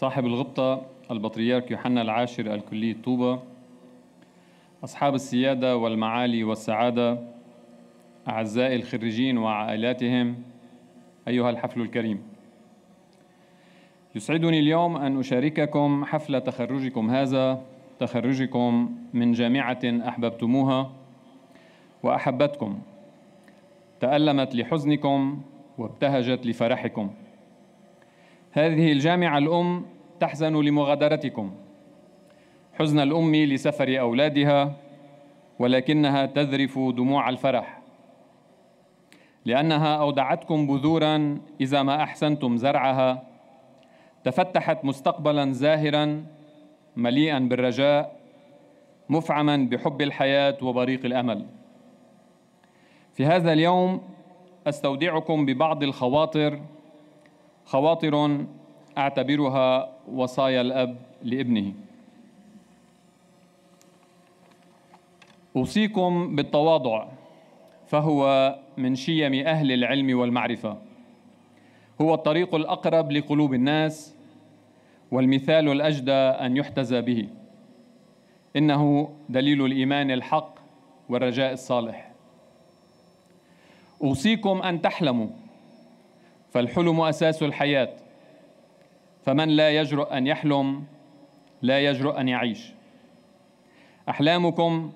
صاحب الغبطة البطريرك يوحنا العاشر الكلية طوبة أصحاب السيادة والمعالي والسعادة أعزائي الخريجين وعائلاتهم أيها الحفل الكريم. يسعدني اليوم أن أشارككم حفل تخرجكم هذا تخرجكم من جامعة أحببتموها وأحبتكم تألمت لحزنكم وابتهجت لفرحكم. هذه الجامعة الأم تحزن لمغادرتكم. حزن الأم لسفر أولادها ولكنها تذرف دموع الفرح. لأنها أودعتكم بذورا إذا ما أحسنتم زرعها. تفتحت مستقبلا زاهرا مليئا بالرجاء مفعما بحب الحياة وبريق الأمل. في هذا اليوم أستودعكم ببعض الخواطر خواطر أعتبرها وصايا الأب لابنه. أوصيكم بالتواضع فهو من شيم أهل العلم والمعرفة. هو الطريق الأقرب لقلوب الناس والمثال الأجدى أن يحتذى به. إنه دليل الإيمان الحق والرجاء الصالح. أوصيكم أن تحلموا. فالحلم أساس الحياة. فمن لا يجرؤ أن يحلم لا يجرؤ أن يعيش. أحلامكم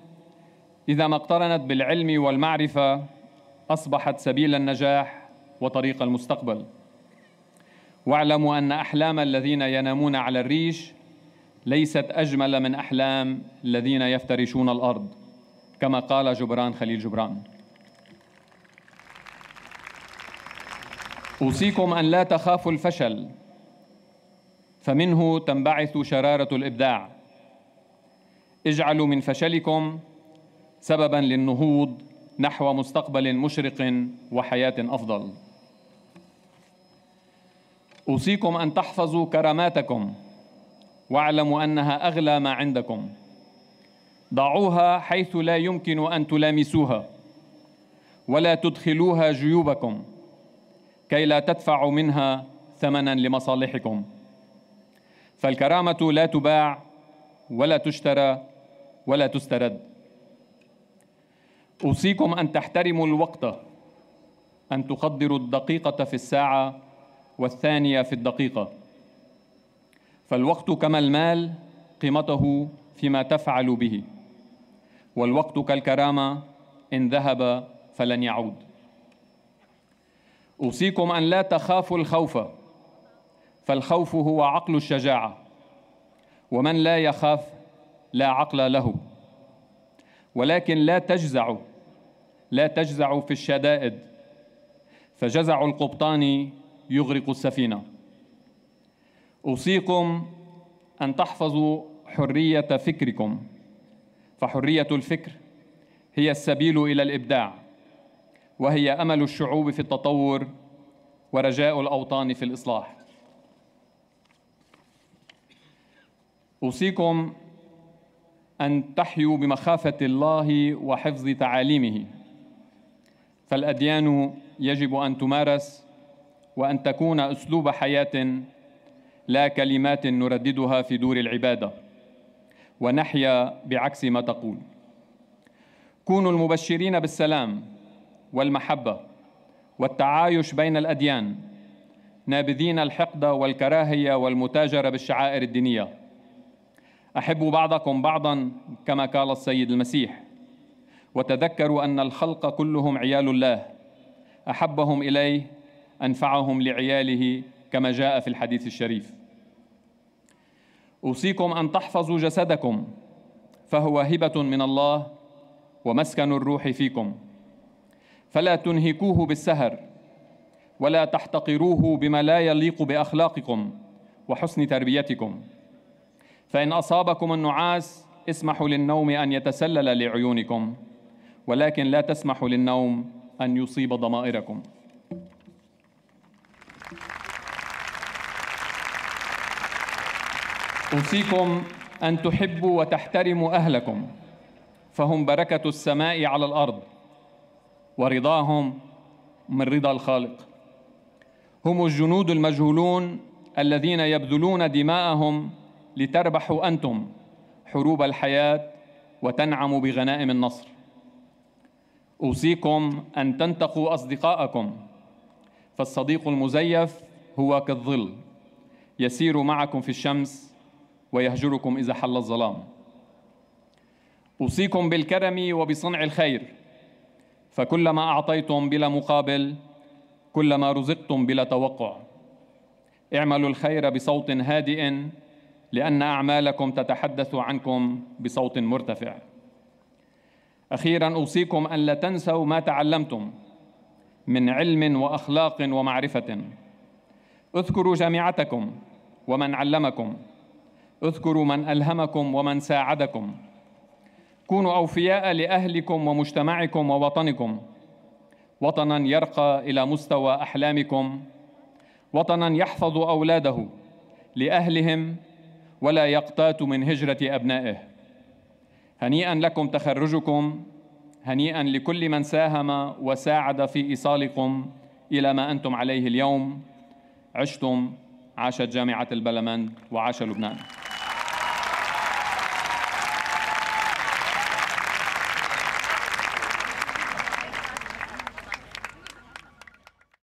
إذا ما اقترنت بالعلم والمعرفة أصبحت سبيل النجاح وطريق المستقبل. واعلموا أن أحلام الذين ينامون على الريش ليست أجمل من أحلام الذين يفترشون الأرض كما قال جبران خليل جبران. أوصيكم أن لا تخافوا الفشل فمنه تنبعث شرارة الإبداع. اجعلوا من فشلكم سببا للنهوض نحو مستقبل مشرق وحياة أفضل. أوصيكم أن تحفظوا كراماتكم واعلموا أنها أغلى ما عندكم. ضعوها حيث لا يمكن أن تلامسوها ولا تدخلوها جيوبكم. كي لا تدفعوا منها ثمنا لمصالحكم. فالكرامة لا تباع ولا تشترى ولا تسترد. أوصيكم أن تحترموا الوقت أن تقدروا الدقيقة في الساعة والثانية في الدقيقة. فالوقت كما المال قيمته فيما تفعل به والوقت كالكرامة إن ذهب فلن يعود. أوصيكم أن لا تخافوا الخوف فالخوف هو عقل الشجاعة. ومن لا يخاف لا عقل له. ولكن لا تجزعوا لا تجزعوا في الشدائد فجزع القبطان يغرق السفينة. أوصيكم أن تحفظوا حرية فكركم فحرية الفكر هي السبيل إلى الإبداع. وهي أمل الشعوب في التطور ورجاء الأوطان في الإصلاح. أوصيكم أن تحيوا بمخافة الله وحفظ تعاليمه. فالأديان يجب أن تمارس وأن تكون أسلوب حياة لا كلمات نرددها في دور العبادة ونحيا بعكس ما تقول. كونوا المبشرين بالسلام والمحبة والتعايش بين الأديان نابذين الحقد والكراهية والمتاجرة بالشعائر الدينية. أحبوا بعضكم بعضا كما قال السيد المسيح وتذكروا أن الخلق كلهم عيال الله أحبهم إليه أنفعهم لعياله كما جاء في الحديث الشريف. أوصيكم أن تحفظوا جسدكم فهو هبة من الله ومسكن الروح فيكم. فلا تنهكوه بالسهر ولا تحتقروه بما لا يليق بأخلاقكم وحسن تربيتكم. فإن أصابكم النعاس اسمحوا للنوم أن يتسلل لعيونكم ولكن لا تسمحوا للنوم أن يصيب ضمائركم. أوصيكم أن تحبوا وتحترموا أهلكم فهم بركة السماء على الأرض. ورضاهم من رضا الخالق. هم الجنود المجهولون الذين يبذلون دماءهم لتربحوا أنتم حروب الحياة وتنعموا بغنائم النصر. أوصيكم أن تنتقوا أصدقاءكم. فالصديق المزيف هو كالظل يسير معكم في الشمس ويهجركم إذا حل الظلام. أوصيكم بالكرم وبصنع الخير. فكلما أعطيتم بلا مقابل كلما رزقتم بلا توقع. اعملوا الخير بصوت هادئ لأن أعمالكم تتحدث عنكم بصوت مرتفع. أخيرا أوصيكم أن لا تنسوا ما تعلمتم من علم وأخلاق ومعرفة. اذكروا جامعتكم ومن علمكم. اذكروا من ألهمكم ومن ساعدكم. كونوا أوفياء لأهلكم ومجتمعكم ووطنكم. وطنا يرقى إلى مستوى أحلامكم. وطنا يحفظ أولاده لأهلهم ولا يقتات من هجرة أبنائه. هنيئا لكم تخرجكم. هنيئا لكل من ساهم وساعد في إيصالكم إلى ما أنتم عليه اليوم. عشتم عاشت جامعة البلمند وعاش لبنان.